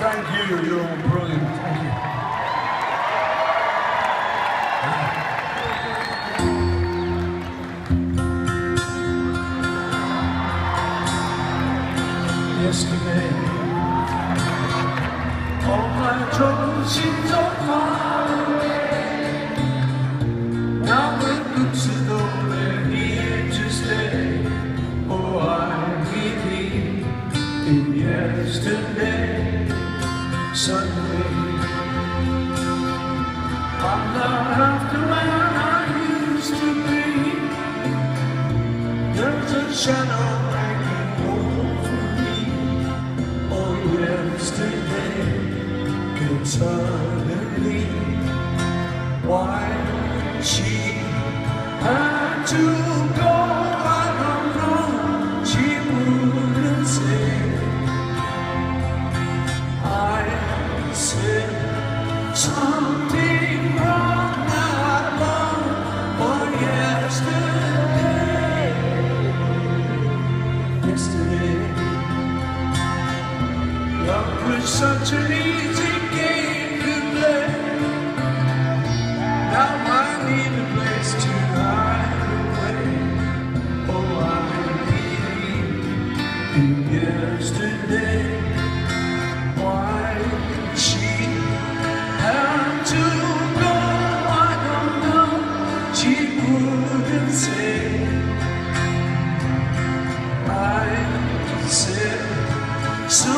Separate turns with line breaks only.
Thank you, you're all brilliant. Thank you. Yesterday, all my troubles seemed so far. Sunday I'm not half the man I used to be There's a shadow hanging over me Oh, yesterday came suddenly Why she had to such an easy game to play. Now I need a place to hide away. Oh, I believe in yesterday. Why she had to go, I don't know. She wouldn't say. I said something